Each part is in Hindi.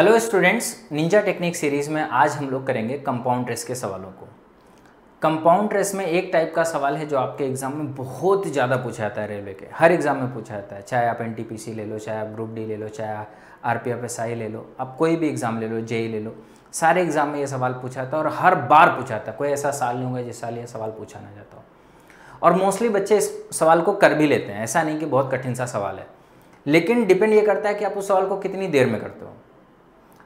Hello students ninja technique series में आज हम लोग करेंगे कंपाउंड ट्रेस के सवालों को। कंपाउंड ट्रेस में एक टाइप का सवाल है जो आपके एग्ज़ाम में बहुत ज़्यादा पूछा जाता है रेलवे के। हर एग्ज़ाम में पूछा जाता है। चाहे आप एनटीपीसी ले लो, चाहे आप ग्रुप डी ले लो, चाहे R P F S I ले लो, आप कोई भी एग्ज़ाम ले लो जेई ले लो, सारे एग्ज़ाम में ये सवाल पूछा जाता है और हर बार पूछा जाता है। कोई ऐसा साल नहीं होगा जिस साल ये सवाल पूछा ना जाता हो। और मोस्टली बच्चे इस सवाल को कर भी लेते हैं। ऐसा नहीं कि बहुत कठिन सा सवाल है। लेकिन डिपेंड ये करता है कि आप उस सवाल को कितनी देर में करते हो।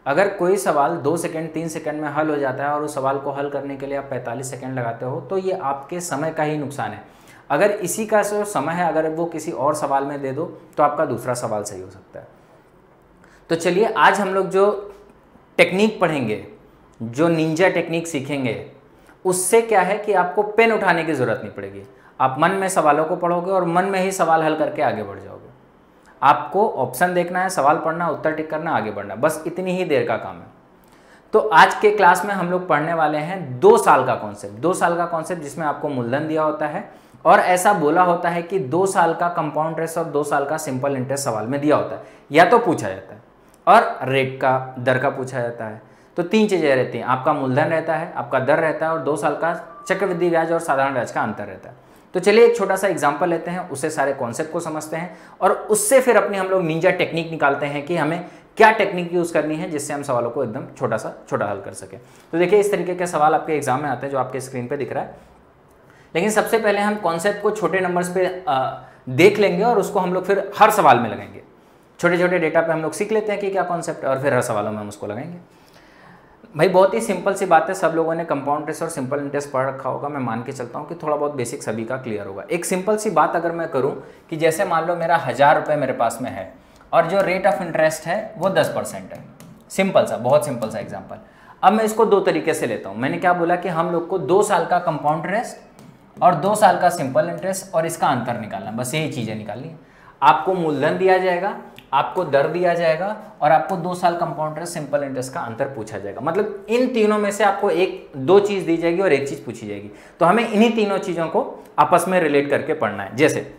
अगर कोई सवाल दो सेकेंड, तीन सेकेंड में हल हो जाता है और उस सवाल को हल करने के लिए आप पैंतालीस सेकेंड लगाते हो तो ये आपके समय का ही नुकसान है। अगर इसी का जो समय है, अगर वो किसी और सवाल में दे दो तो आपका दूसरा सवाल सही हो सकता है। तो चलिए, आज हम लोग जो टेक्निक पढ़ेंगे, जो निंजा टेक्निक सीखेंगे, उससे क्या है कि आपको पेन उठाने की ज़रूरत नहीं पड़ेगी। आप मन में सवालों को पढ़ोगे और मन में ही सवाल हल करके आगे बढ़ जाओगे। आपको ऑप्शन देखना है, सवाल पढ़ना उत्तर टिक करना आगे बढ़ना बस इतनी ही देर का काम है। तो आज के क्लास में हम लोग पढ़ने वाले हैं दो साल का कॉन्सेप्ट दो साल का कॉन्सेप्ट जिसमें आपको मूलधन दिया होता है और ऐसा बोला होता है कि दो साल का कंपाउंड इंटरेस्ट और दो साल का सिंपल इंटरेस्ट सवाल में दिया होता है। या तो पूछा जाता है और रेट का, दर का पूछा जाता है। तो तीन चीज़ें रहती हैं। आपका मूलधन रहता है, आपका दर रहता है और दो साल का चक्रवृद्धि ब्याज और साधारण ब्याज का अंतर रहता है। तो चलिए एक छोटा सा एग्ज़ाम्पल लेते हैं, उससे सारे कॉन्सेप्ट को समझते हैं और उससे फिर अपनी हम लोग निंजा टेक्निक निकालते हैं कि हमें क्या टेक्निक यूज़ करनी है जिससे हम सवालों को एकदम छोटा सा, छोटा हल कर सकें। तो देखिए इस तरीके के सवाल आपके एग्ज़ाम में आते हैं जो आपके स्क्रीन पर दिख रहा है। लेकिन सबसे पहले हम कॉन्सेप्ट को छोटे नंबर्स पे देख लेंगे और उसको हम लोग फिर हर सवाल में लगाएँगे। छोटे छोटे डेटा पे हम लोग सीख लेते हैं कि क्या कॉन्सेप्ट है और फिर हर सवालों में हम उसको लगाएँगे। भाई, बहुत ही सिंपल सी बात है। सब लोगों ने कंपाउंड इंटरेस्ट और सिंपल इंटरेस्ट पढ़ रखा होगा। मैं मान के चलता हूँ कि थोड़ा बहुत बेसिक सभी का क्लियर होगा। एक सिंपल सी बात अगर मैं करूँ कि जैसे मान लो मेरा हज़ार रुपये मेरे पास में है और जो रेट ऑफ़ इंटरेस्ट है, वो दस परसेंट है। सिंपल सा, बहुत सिंपल सा एग्ज़ाम्पल अब मैं इसको दो तरीके से लेता हूँ। मैंने क्या बोला कि हम लोग को दो साल का कंपाउंड इंटरेस्ट और दो साल का सिंपल इंटरेस्ट और इसका अंतर निकालना बस यही चीज़ें निकालनी आपको मूलधन दिया जाएगा आपको दर दिया जाएगा और आपको दो साल कंपाउंड इंटरेस्ट सिंपल इंटरेस्ट का अंतर पूछा जाएगा। मतलब इन तीनों में से आपको एक, दो चीज़ दी जाएगी और एक चीज़ पूछी जाएगी। तो हमें इन्हीं तीनों चीज़ों को आपस में रिलेट करके पढ़ना है। जैसे,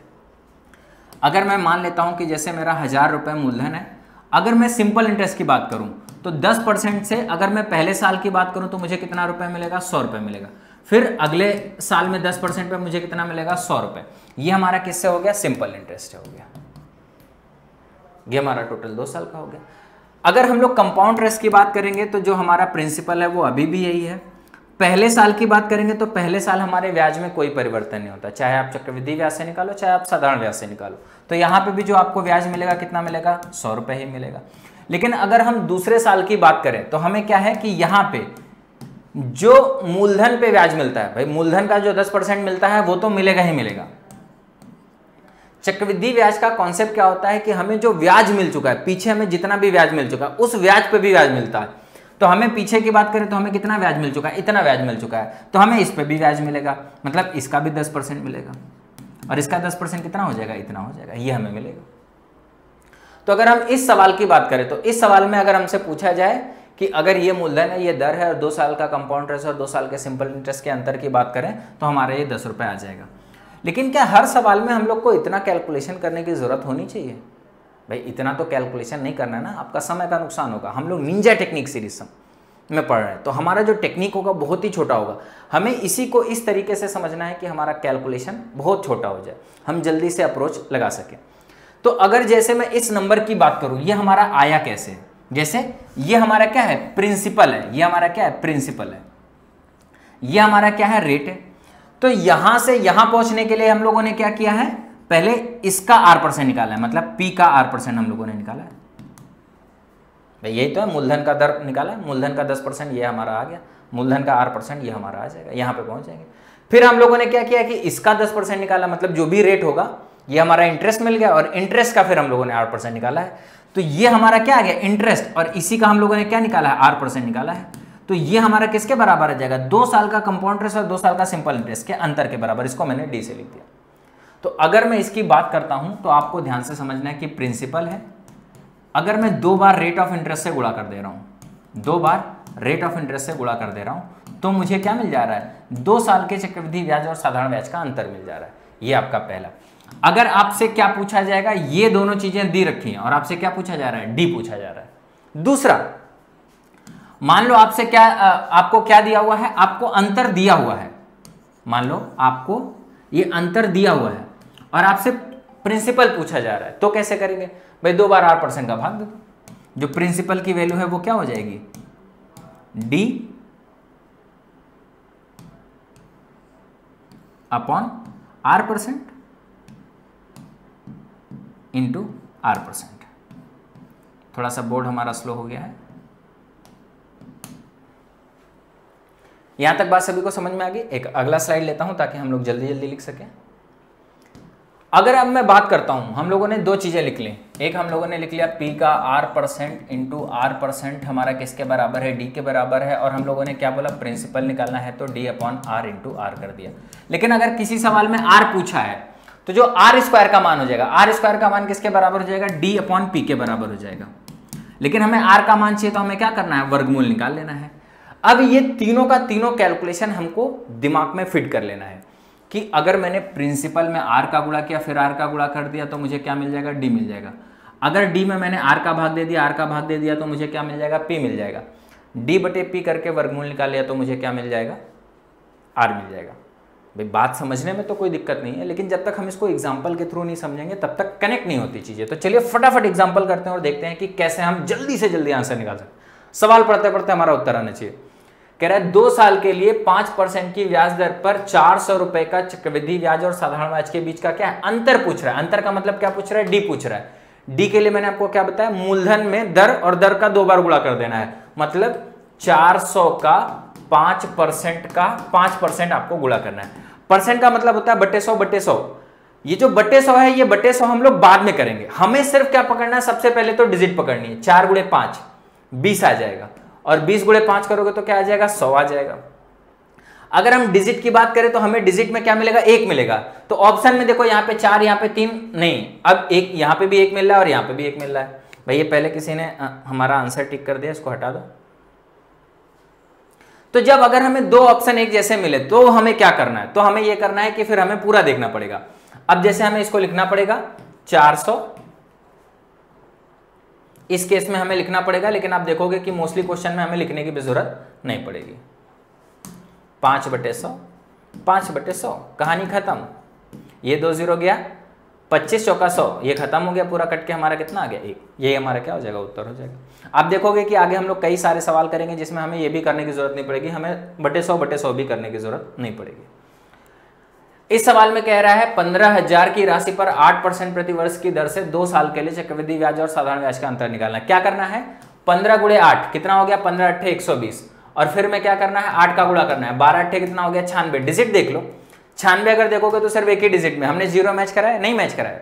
अगर मैं मान लेता हूँ कि जैसे मेरा हज़ार रुपये मूलधन है, अगर मैं सिंपल इंटरेस्ट की बात करूँ तो 10 परसेंट से अगर मैं पहले साल की बात करूँ तो मुझे कितना रुपए मिलेगा? सौ रुपये मिलेगा। फिर अगले साल में 10 परसेंट पर मुझे कितना मिलेगा? सौ रुपये ये हमारा किससे हो गया? सिंपल इंटरेस्ट हो गया। ये हमारा टोटल दो साल का हो गया। अगर हम लोग कंपाउंड इंटरेस्ट की बात करेंगे तो जो हमारा प्रिंसिपल है, वो अभी भी यही है। पहले साल की बात करेंगे तो पहले साल हमारे ब्याज में कोई परिवर्तन नहीं होता। चाहे आप चक्रवृद्धि ब्याज से निकालो, चाहे आप साधारण ब्याज से निकालो। तो यहाँ पे भी जो आपको ब्याज मिलेगा, कितना मिलेगा? सौ रुपये ही मिलेगा। लेकिन अगर हम दूसरे साल की बात करें तो हमें क्या है कि यहाँ पे जो मूलधन पे ब्याज मिलता है, भाई, मूलधन का जो दस परसेंट मिलता है, वो तो मिलेगा ही मिलेगा। चक्रवृद्धि ब्याज का कॉन्सेप्ट क्या होता है कि हमें जो ब्याज मिल चुका है, पीछे हमें जितना भी ब्याज मिल चुका है, उस ब्याज पे भी ब्याज मिलता है। तो हमें पीछे की बात करें तो हमें कितना ब्याज मिल चुका है, इतना ब्याज मिल चुका है। तो हमें इस पर भी ब्याज मिलेगा मतलब इसका भी दस परसेंट मिलेगा। और इसका दस परसेंट कितना हो जाएगा? इतना हो जाएगा, ये हमें मिलेगा। तो अगर हम इस सवाल की बात करें तो इस सवाल में अगर हमसे पूछा जाए कि अगर ये मूलधन है, ये दर है और दो साल का कंपाउंड इंटरेस्ट और दो साल के सिंपल इंटरेस्ट के अंतर की बात करें तो हमारा ये दस रुपये आ जाएगा। लेकिन क्या हर सवाल में हम लोग को इतना कैलकुलेशन करने की ज़रूरत होनी चाहिए? भाई, इतना तो कैलकुलेशन नहीं करना है ना, आपका समय का नुकसान होगा। हम लोग निंजा टेक्निक सीरीज़ में पढ़ रहे हैं। तो हमारा जो टेक्निक होगा, बहुत ही छोटा होगा। हमें इसी को इस तरीके से समझना है कि हमारा कैलकुलेशन बहुत छोटा हो जाए। हम जल्दी से अप्रोच लगा सकें। तो अगर जैसे मैं इस नंबर की बात करूँ, ये हमारा आया कैसे? जैसे ये हमारा क्या है? प्रिंसिपल है। ये हमारा क्या है? प्रिंसिपल है। ये हमारा क्या है? रेट है। तो यहाँ से यहाँ पहुँचने के लिए हम लोगों ने क्या किया है? पहले इसका आर परसेंट निकाला है मतलब पी का आर परसेंट हम लोगों ने निकाला है। भाई यही तो है, मूलधन का दर निकाला है, मूलधन का दस परसेंट ये हमारा आ गया, मूलधन का आर परसेंट ये हमारा आ जाएगा, यहाँ पे पहुँच जाएँगे। फिर हम लोगों ने क्या किया कि इसका दस परसेंट निकाला मतलब जो भी रेट होगा, ये हमारा इंटरेस्ट मिल गया और इंटरेस्ट का फिर हम लोगों ने आर परसेंट निकाला है। तो ये हमारा क्या आ गया इंटरेस्ट और इसी का हम लोगों ने क्या निकाला है? आर परसेंट निकाला है। तो ये हमारा किसके बराबर आ जाएगा? दो साल का कंपाउंड इंटरेस्ट और दो साल का सिंपल इंटरेस्ट के अंतर के बराबर, इसको मैंने डी से लिख दिया। तो अगर मैं इसकी बात करता हूँ तो आपको ध्यान से समझना है कि प्रिंसिपल है। अगर मैं दो बार रेट ऑफ़ इंटरेस्ट से गुणा कर दे रहा हूँ, दो बार रेट ऑफ़ इंटरेस्ट से गुणा कर दे रहा हूँ तो मुझे क्या मिल जा रहा है? दो साल के चक्रवृद्धि ब्याज और साधारण ब्याज का अंतर मिल जा रहा है। ये आपका पहला। अगर आपसे क्या पूछा जाएगा? ये दोनों चीज़ें दी रखी हैं और आपसे क्या पूछा जा रहा है? डी पूछा जा रहा है। दूसरा मान लो आपसे क्या आपको क्या दिया हुआ है? आपको अंतर दिया हुआ है। मान लो आपको ये अंतर दिया हुआ है और आपसे प्रिंसिपल पूछा जा रहा है। तो कैसे करेंगे? भाई दो बार आर परसेंट का भाग दे दो। जो प्रिंसिपल की वैल्यू है वो क्या हो जाएगी? D upon R percent into R percent. थोड़ा सा बोर्ड हमारा स्लो हो गया है। यहाँ तक बात सभी को समझ में आ गई? एक अगला स्लाइड लेता हूँ ताकि हम लोग जल्दी जल्दी लिख सकें। अगर अब मैं बात करता हूँ, हम लोगों ने दो चीज़ें लिख ली। एक हम लोगों ने लिख लिया पी का R percent into R percent हमारा किसके बराबर है? डी के बराबर है। और हम लोगों ने क्या बोला? प्रिंसिपल निकालना है तो D upon R into R कर दिया। लेकिन अगर किसी सवाल में आर पूछा है तो जो आर स्क्वायर का मान हो जाएगा आर स्क्वायर का मान किसके बराबर हो जाएगा? डी अपॉन पी के बराबर हो जाएगा। लेकिन हमें आर का मान चाहिए तो हमें क्या करना है? वर्गमूल निकाल लेना है। अब ये तीनों का तीनों कैलकुलेशन हमको दिमाग में फिट कर लेना है कि अगर मैंने प्रिंसिपल में आर का गुड़ा किया, फिर आर का गुड़ा कर दिया तो मुझे क्या मिल जाएगा? डी मिल जाएगा। अगर डी में मैंने आर का भाग दे दिया आर का भाग दे दिया तो मुझे क्या मिल जाएगा? पी मिल जाएगा। डी बटे पी करके वर्गमूल निकाल लिया तो मुझे क्या मिल जाएगा? आर मिल जाएगा। भाई, बात समझने में तो कोई दिक्कत नहीं है, लेकिन जब तक हम इसको एग्ज़ाम्पल के थ्रू नहीं समझेंगे, तब तक कनेक्ट नहीं होती चीज़ें। तो चलिए फटाफट एग्ज़ाम्पल करते हैं और देखते हैं कि कैसे हम जल्दी से जल्दी आंसर निकाल सकते सवाल पढ़ते पढ़ते हमारा उत्तर आना चाहिए। कह रहा है, दो साल के लिए पाँच परसेंट की ब्याज दर पर चार सौ रुपए का चक्रवृद्धि ब्याज और साधारण ब्याज के बीच का क्या है? अंतर पूछ रहा है। अंतर का मतलब क्या पूछ रहा है? डी पूछ रहा है। डी के लिए मैंने आपको क्या बताया? मूलधन में दर और दर का दो बार गुणा कर देना है। मतलब 400 का पाँच परसेंट का पाँच परसेंट आपको गुणा करना है। परसेंट का मतलब होता है बटे सौ बटे सौ। ये जो बटे सौ है, ये बटे सौ हम लोग बाद में करेंगे। हमें सिर्फ़ क्या पकड़ना है? सबसे पहले तो डिजिट पकड़नी है। चार गुड़े पाँच, बीस आ जाएगा। और बीस गुड़े पाँच करोगे तो क्या आ जाएगा? सौ आ जाएगा। अगर हम डिजिट की बात करें तो हमें डिजिट में क्या मिलेगा? एक मिलेगा। तो ऑप्शन में देखो, यहाँ पे चार, यहाँ पे तीन, नहीं। अब एक, यहाँ पे भी एक मिल रहा है और यहाँ पे भी एक मिल रहा है। भाई, ये पहले किसी ने हमारा आंसर टिक कर दिया, इसको हटा दो। तो जब अगर हमें दो ऑप्शन एक जैसे मिले तो हमें क्या करना है? तो हमें यह करना है कि फिर हमें पूरा देखना पड़ेगा। अब जैसे हमें इसको लिखना पड़ेगा 400 इस केस में हमें लिखना पड़ेगा, लेकिन आप देखोगे कि मोस्टली क्वेश्चन में हमें लिखने की भी ज़रूरत नहीं पड़ेगी। पाँच बटे सौ, पाँच बटे सौ, कहानी खत्म। ये दो ज़ीरो गया, पच्चीस चौका सौ, ये खत्म हो गया पूरा, कट के हमारा कितना आ गया? एक ये हमारा क्या हो जाएगा? उत्तर हो जाएगा। आप देखोगे कि आगे हम लोग कई सारे सवाल करेंगे, जिसमें हमें ये भी करने की ज़रूरत नहीं पड़ेगी, हमें बटे सौ बटे सौ भी करने की ज़रूरत नहीं पड़ेगी। इस सवाल में कह रहा है, पंद्रह हज़ार की राशि पर आठ परसेंट प्रति वर्ष की दर से दो साल के लिए चक्रवृद्धि ब्याज और साधारण ब्याज का अंतर निकालना क्या करना है? पंद्रह गुड़े आठ, कितना हो गया? पंद्रह अट्ठे एक सौ बीस। और फिर में क्या करना है? आठ का गुड़ा करना है। बारह अट्ठे कितना हो गया? छानवे डिजिट देख लो। छानवे अगर देखोगे तो सिर्फ़ एक ही डिजिट में। हमने ज़ीरो मैच कराया नहीं मैच कराया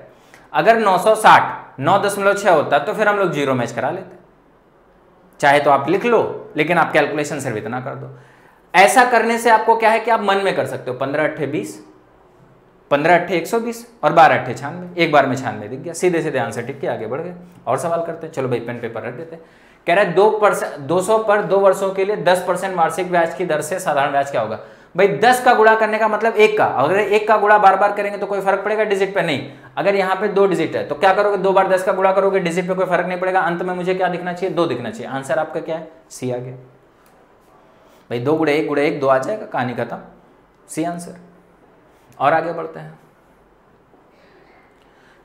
अगर नौ सौ साठ, नौ दशमलव होता तो फिर हम लोग ज़ीरो मैच करा लेते। चाहे तो आप लिख लो, लेकिन आप कैलकुलेशन सिर्फ़ इतना कर दो। ऐसा करने से आपको क्या है कि आप मन में कर सकते हो। पंद्रह अट्ठे बीस पंद्रह अट्ठे एक सौ बीस और बारह अट्ठे छानवे एक बार में छानवे दिख गया। सीधे सीधे आंसर टिक के आगे बढ़ गए। और सवाल करते हैं। चलो भाई, पेन, पेपर रख देते कह रहे दो परसेंट दो सौ पर दो वर्षों के लिए दस परसेंट वार्षिक ब्याज की दर से साधारण ब्याज क्या होगा? भाई, दस का गुड़ा करने का मतलब एक का। अगर एक का गुड़ा बार बार करेंगे तो कोई फ़र्क पड़ेगा? डिजिट पे नहीं। अगर यहाँ पे दो डिजिट है तो क्या करोगे? दो बार दस का गुड़ा करोगे डिजिट पे कोई फ़र्क नहीं पड़ेगा। अंत में मुझे क्या दिखना चाहिए? दो दिखना चाहिए। आंसर आपका क्या है? सी आ गया भाई, दो गुड़े एक गुड़े एक, दो आ जाएगा। कहानी खत्म। C answer. और आगे बढ़ते हैं।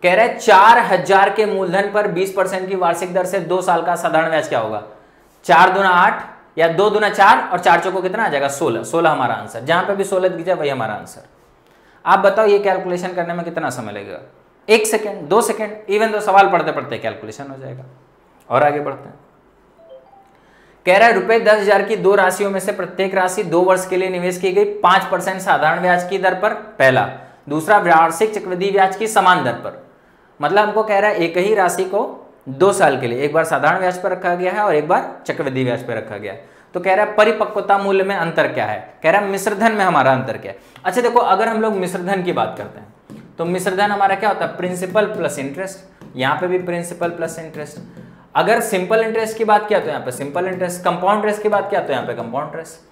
कह रहे चार हज़ार के मूलधन पर बीस परसेंट की वार्षिक दर से दो साल का साधारण ब्याज क्या होगा? चार दुना आठ या दो दुना चार और चार चौको कितना आ जाएगा? सोलह। सोलह हमारा आंसर जहाँ पे भी सोलह दिख जाए, वही हमारा आंसर आप बताओ, ये कैलकुलेशन करने में कितना समय लगेगा? एक सेकेंड दो सेकेंड इवन तो सवाल पढ़ते पढ़ते कैलकुलेशन हो जाएगा। और आगे बढ़ते हैं। कह रहा है, रुपए दस हज़ार की दो राशियों में से प्रत्येक राशि दो वर्ष के लिए निवेश की गई, पाँच परसेंट साधारण ब्याज की दर पर, पहला। दूसरा, वार्षिक चक्रवृद्धि ब्याज की समान दर पर। मतलब हमको कह रहा है, एक ही राशि को दो साल के लिए, एक बार साधारण ब्याज पर रखा गया है और एक बार चक्रवृद्धि ब्याज पर रखा गया है। तो कह रहा है, परिपक्वता मूल्य में अंतर क्या है? कह रहा है, मिश्रधन में हमारा अंतर क्या है? अच्छा देखो, अगर हम लोग मिश्रधन की बात करते हैं तो मिश्रधन हमारा क्या होता है? Principal plus interest. यहाँ पे भी प्रिंसिपल प्लस इंटरेस्ट। अगर सिंपल इंटरेस्ट की बात किया तो यहाँ पे सिंपल इंटरेस्ट कंपाउंड इंटरेस्ट की बात किया तो यहाँ पे कंपाउंड इंटरेस्ट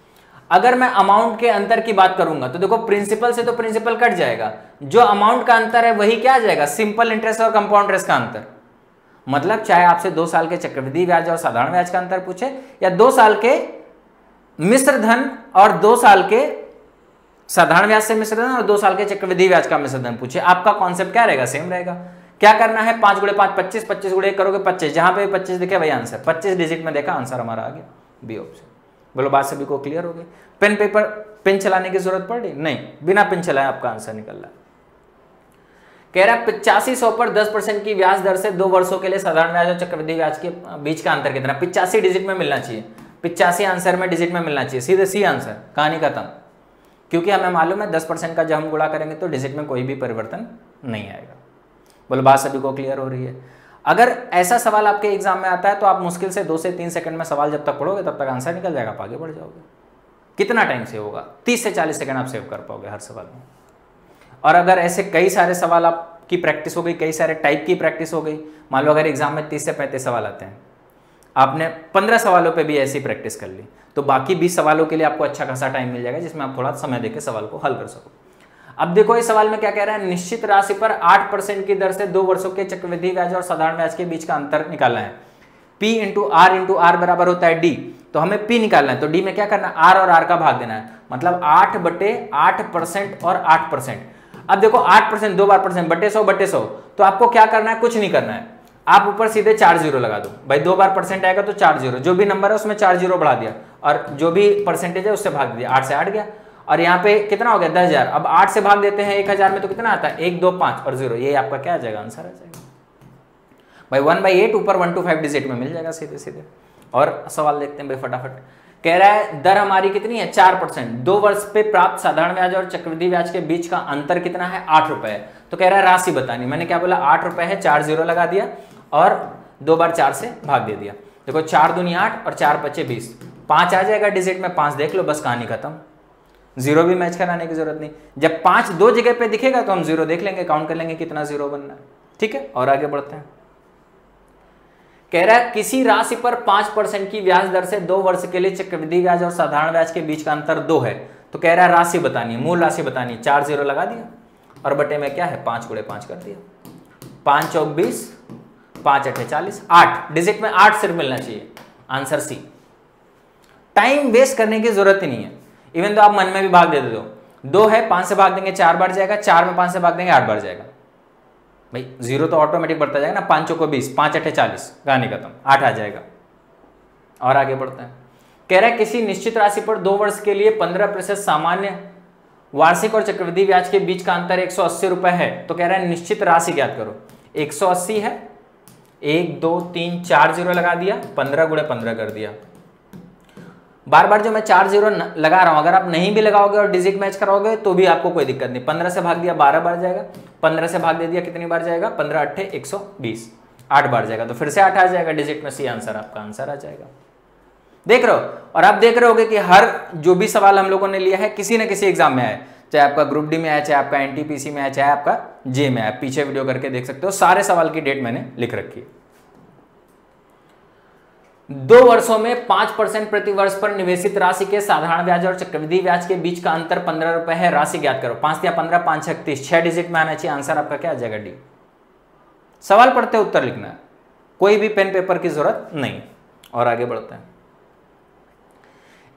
अगर मैं अमाउंट के अंतर की बात करूँगा तो देखो प्रिंसिपल से तो प्रिंसिपल कट जाएगा। जो अमाउंट का अंतर है वही क्या आ जाएगा? सिंपल इंटरेस्ट और कंपाउंड इंटरेस्ट का अंतर. मतलब चाहे आपसे दो साल के चक्रवृद्धि ब्याज और साधारण ब्याज का अंतर पूछे, या दो साल के मिश्र धन और दो साल के साधारण ब्याज से मिश्र धन और दो साल के चक्रवृद्धि ब्याज का मिश्र धन पूछे, आपका कॉन्सेप्ट क्या रहेगा? सेम रहेगा। क्या करना है? पाँच गुड़े पाँच, पच्चीस पच्चीस गुड़े करोगे, पच्चीस। जहाँ पे पच्चीस दिखे, वही आंसर पच्चीस डिजिट में देखा आंसर हमारा आ गया। बी ऑप्शन बोलो, बात सभी को क्लियर हो गई? पेन पेपर पेन चलाने की ज़रूरत पड़? नहीं। बिना पेन चलाए आपका आंसर निकल रहा है। कह रहा है, पिचासी सौ पर दस परसेंट की ब्याज दर से दो वर्षों के लिए साधारण ब्याज और चक्रवृद्धि ब्याज के बीच का अंतर कितना? पिचासी डिजिट में मिलना चाहिए। पिचासी आंसर में डिजिट में मिलना चाहिए। सीधे सी आंसर कहानी खत्म। क्योंकि हमें मालूम है, दस परसेंट का जब हम गुड़ा करेंगे तो डिजिट में कोई भी परिवर्तन नहीं आएगा। बोलो, बात सभी को क्लियर हो रही है। अगर ऐसा सवाल आपके एग्ज़ाम में आता है तो आप मुश्किल से दो से तीन सेकंड में सवाल जब तक पढ़ोगे, तब तक आंसर निकल जाएगा, आप आगे बढ़ जाओगे। कितना टाइम सेव होगा? तीस से चालीस सेकंड आप सेव कर पाओगे हर सवाल में। और अगर ऐसे कई सारे सवाल आपकी प्रैक्टिस हो गई, कई सारे टाइप की प्रैक्टिस हो गई, मान लो अगर एग्ज़ाम में तीस से पैंतीस सवाल आते हैं, आपने पंद्रह सवालों पे भी ऐसी प्रैक्टिस कर ली तो बाकी बीस सवालों के लिए आपको अच्छा खासा टाइम मिल जाएगा, जिसमें आप थोड़ा समय देकर सवाल को हल कर सको। अब देखो इस सवाल में क्या कह रहा है? निश्चित राशि पर आठ परसेंट की दर से दो वर्षों के चक्रवृद्धि ब्याज और साधारण ब्याज के बीच का अंतर निकालना है। P into R into R बराबर होता है D तो हमें P निकालना है। तो D में क्या करना है? R और R का भाग देना है। मतलब आठ बटे आठ परसेंट और आठ परसेंट। अब देखो आठ परसेंट, दो बार परसेंट, बटे सौ बटे सौ। तो आपको क्या करना है? कुछ नहीं करना है। आप ऊपर सीधे चार ज़ीरो लगा दो। भाई दो बार परसेंट आएगा तो चार ज़ीरो। जो भी नंबर है उसमें चार ज़ीरो बढ़ा दिया। और जो भी परसेंटेज है उससे भाग दिया। आठ से आठ गया। और यहाँ पे कितना हो गया? दस हज़ार। अब आठ से भाग देते हैं, एक हज़ार में तो कितना आता है? एक, दो, पाँच और ज़ीरो। ये आपका क्या आ जाएगा? आंसर आ जाएगा। भाई, वन बाई एट ऊपर वन टू फाइव डिजिट में मिल जाएगा सीधे सीधे। और सवाल देखते हैं भाई फटाफट। कह रहा है, दर हमारी कितनी है? चार परसेंट। दो वर्ष पे प्राप्त साधारण ब्याज और चक्रवृद्धि ब्याज के बीच का अंतर कितना है? आठ रुपए तो कह रहा है, राशि बतानी। मैंने क्या बोला? आठ रुपए है, चार ज़ीरो लगा दिया और दो बार चार से भाग दे दिया। देखो, चार दुनिया आठ और चार पच्चे बीस। पाँच आ जाएगा डिजिट में, पाँच देख लो, बस कहानी खत्म। ज़ीरो भी मैच कराने की ज़रूरत नहीं। जब पाँच दो जगह पे दिखेगा तो हम ज़ीरो देख लेंगे काउंट कर लेंगे कितना ज़ीरो बनना है। ठीक है? और आगे बढ़ते हैं। कह रहा है, किसी राशि पर पाँच परसेंट की ब्याज दर से दो वर्ष के लिए चक्रवृद्धि ब्याज और साधारण ब्याज के बीच का अंतर दो है। तो कह रहा है, राशि बतानी मूल राशि बतानी चार ज़ीरो लगा दिया। और बटे में क्या है? पाँच गुड़े पाँच कर दिया। पाँच चौक बीस, पाँच अठे चालीस, आठ। डिजिट में आठ सिर्फ़ मिलना चाहिए। Answer C. टाइम वेस्ट करने की ज़रूरत ही नहीं है। इवन तो आप मन में भी भाग दे दो दो है, पाँच से भाग देंगे, चार बार जाएगा, चार में पाँच से भाग देंगे, आठ बार जाएगा। भाई ज़ीरो तो ऑटोमेटिक बढ़ता जाएगा ना, पाँचों को बीस, पाँच अठे चालीस कहानी खत्म, आठ आ जाएगा। और आगे बढ़ते हैं। कह रहा है, किसी निश्चित राशि पर दो वर्ष के लिए पंद्रह प्रतिशत सामान्य वार्षिक और चक्रवृद्धि ब्याज के बीच का अंतर एक सौ रुपए है। तो कह रहा है, निश्चित राशि ज्ञात करो। एक सौ अस्सी है, एक, दो, तीन, चार ज़ीरो लगा दिया, पंद्रह गुड़े पंद्रह कर दिया। बार बार जो मैं चार ज़ीरो लगा रहा हूँ, अगर आप नहीं भी लगाओगे और डिजिट मैच कराओगे तो भी आपको कोई दिक्कत नहीं। पंद्रह से भाग दिया, बारह बार जाएगा। पंद्रह से भाग दे दिया, कितनी बार जाएगा? पंद्रह अट्ठे एक सौ बीस। आठ बार जाएगा तो फिर से आठ आ जाएगा डिजिट में, सी आंसर, आपका आंसर आ जाएगा। देख रहे हो? और आप देख रहे हो कि हर, जो भी सवाल हम लोगों ने लिया है, किसी न किसी एग्ज़ाम में आए चाहे आपका ग्रुप डी में आया, चाहे आपका एनटीपीसी में आया, चाहे आपका जे में आया। पीछे वीडियो करके देख सकते हो, सारे सवाल की डेट मैंने लिख रखी है। दो वर्षों में पाँच परसेंट प्रति वर्ष पर निवेशित राशि के साधारण ब्याज और चक्रवृद्धि ब्याज के बीच का अंतर पंद्रह रुपए है। राशि ज्ञात करो। पाँच या पंद्रह, पाँच छत्तीस छह डिजिट में आना चाहिए। आंसर आपका क्या आ जाएगा? डी सवाल पढ़ते उत्तर लिखना। कोई भी पेन पेपर की ज़रूरत नहीं। और आगे बढ़ते हैं।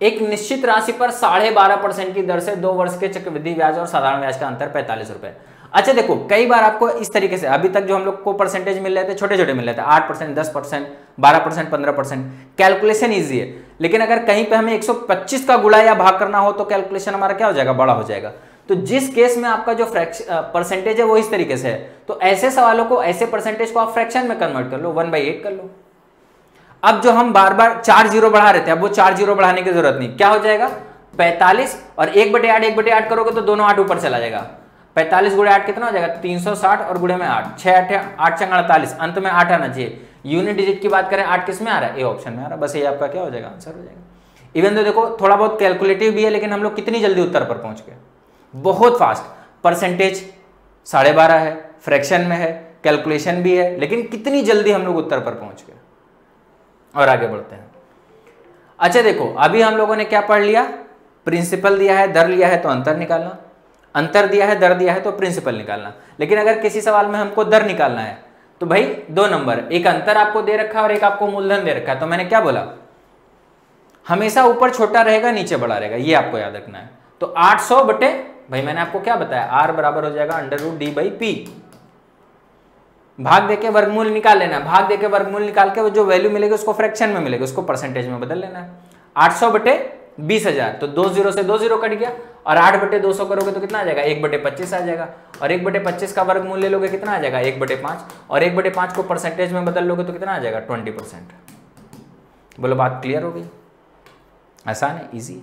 एक निश्चित राशि पर साढ़े बारह परसेंट की दर से दो वर्ष के चक्रवृद्धि ब्याज और साधारण ब्याज का अंतर पैंतालीस रुपए। अच्छा देखो, कई बार आपको इस तरीके से, अभी तक जो हम लोग को परसेंटेज मिल रहे थे छोटे छोटे मिल रहे थे, आठ परसेंट, दस परसेंट, बारह परसेंट, पंद्रह परसेंट कैलकुलेशन ईजी है। लेकिन अगर कहीं पे हमें 125 का गुड़ा या भाग करना हो तो कैलकुलेशन हमारा क्या हो जाएगा? बड़ा हो जाएगा। तो जिस केस में आपका जो परसेंटेज है, वो इस तरीके से है। तो ऐसे सवालों को, ऐसे परसेंटेज को आप फ्रैक्शन में कन्वर्ट कर लो वन बाई एट कर लो। अब जो हम बार बार चार ज़ीरो बढ़ा रहे थे, अब वो चार ज़ीरो बढ़ाने की ज़रूरत नहीं। क्या हो जाएगा? पैंतालीस और एक बटे आठ, एक बटे आठ करोगे तो दोनों आठ ऊपर चला जाएगा। पैंतालीस गुड़े आठ कितना हो जाएगा? तीन सौ साठ और गुड़े में आठ। छह, आठ आठ चंग अड़तालीस। अंत में आठ आना चाहिए। यूनिट डिजिट की बात करें, आठ किसमें आ रहा है? ए ऑप्शन में आ रहा है। बस ये आपका क्या हो जाएगा? आंसर हो जाएगा। इवन तो देखो, थोड़ा बहुत कैलकुलेटिव भी है, लेकिन हम लोग कितनी जल्दी उत्तर पर पहुँच गए। बहुत फास्ट परसेंटेज साढ़े बारह है फ्रैक्शन में है कैलकुलेशन भी है, लेकिन कितनी जल्दी हम लोग उत्तर पर पहुँच गए? और आगे बढ़ते हैं। अच्छा देखो, अभी हम लोगों ने क्या पढ़ लिया? प्रिंसिपल दिया है, दर लिया है तो अंतर निकालना। अंतर दिया है, दर दिया है तो प्रिंसिपल निकालना। लेकिन अगर किसी सवाल में हमको दर निकालना है तो भाई दो नंबर, एक अंतर आपको दे रखा है और एक आपको मूलधन दे रखा है। तो मैंने क्या बोला? हमेशा ऊपर छोटा रहेगा, नीचे बड़ा रहेगा, ये आपको याद रखना है। तो 800 बटे, भाई मैंने आपको क्या बताया? आर बराबर हो जाएगा under root D by P भाग देके वर्गमूल निकाल लेना भाग देके वर्गमूल निकाल के वो जो वैल्यू मिलेगी, उसको फ्रैक्शन में मिलेगी, उसको परसेंटेज में बदल लेना है। आठ सौ बटे बीस हज़ार। तो दो ज़ीरो से दो ज़ीरो कट गया और आठ बटे दो सौ करोगे तो कितना आ जाएगा? एक बटे पच्चीस आ जाएगा। और एक बटे पच्चीस का वर्ग मूल्य लोगे कितना आ जाएगा? एक बटे पाँच। और एक बटे पाँच को परसेंटेज में बदल लोगे तो कितना आ जाएगा? Twenty percent. बोलो, बात क्लियर हो गई? आसान है इजी है।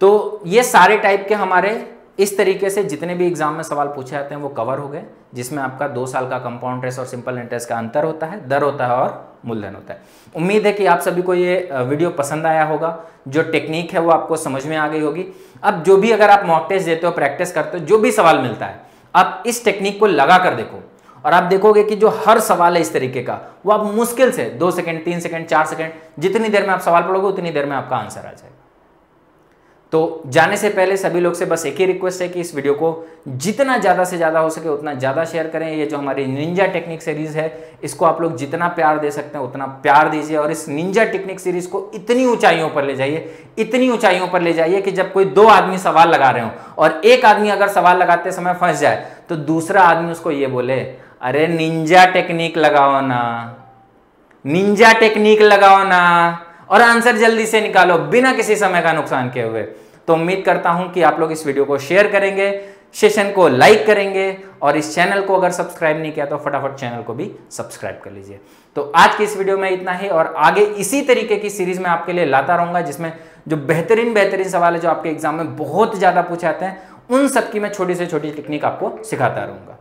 तो ये सारे टाइप के हमारे इस तरीके से जितने भी एग्ज़ाम में सवाल पूछे जाते हैं, वो कवर हो गए, जिसमें आपका दो साल का कंपाउंड इंटरेस्ट और सिंपल इंटरेस्ट का अंतर होता है, दर होता है और मूलधन होता है। उम्मीद है कि आप सभी को ये वीडियो पसंद आया होगा। जो टेक्निक है वो आपको समझ में आ गई होगी। अब जो भी अगर आप मॉक टेस्ट देते हो प्रैक्टिस करते हो, जो भी सवाल मिलता है, आप इस टेक्निक को लगा कर देखो। और आप देखोगे कि जो हर सवाल है इस तरीके का, वो आप मुश्किल से, दो सेकंड, तीन सेकंड, चार सेकंड, जितनी देर में आप सवाल पढ़ोगे, उतनी देर में आपका आंसर आ जाएगा। तो जाने से पहले सभी लोग से बस एक ही रिक्वेस्ट है कि इस वीडियो को जितना ज़्यादा से ज़्यादा हो सके उतना ज़्यादा शेयर करें। ये जो हमारी निंजा टेक्निक सीरीज़ है, इसको आप लोग जितना प्यार दे सकते हैं उतना प्यार दीजिए और इस निंजा टेक्निक सीरीज़ को इतनी ऊंचाइयों पर ले जाइए, इतनी ऊंचाइयों पर ले जाइए कि जब कोई दो आदमी सवाल लगा रहे हो और एक आदमी अगर सवाल लगाते समय फंस जाए तो दूसरा आदमी उसको ये बोले, अरे निंजा टेक्निक लगाओ ना निंजा टेक्निक लगाओ ना। और आंसर जल्दी से निकालो, बिना किसी समय का नुकसान किए हुए। तो उम्मीद करता हूँ कि आप लोग इस वीडियो को शेयर करेंगे सेशन को लाइक करेंगे, और इस चैनल को अगर सब्सक्राइब नहीं किया तो फटाफट चैनल को भी सब्सक्राइब कर लीजिए। तो आज की इस वीडियो में इतना ही, और आगे इसी तरीके की सीरीज़ में आपके लिए लाता रहूँगा, जिसमें जो बेहतरीन बेहतरीन सवाल है, जो आपके एग्ज़ाम में बहुत ज़्यादा पूछे आते हैं, उन सबकी मैं छोटी से छोटी टेक्निक आपको सिखाता रहूँगा।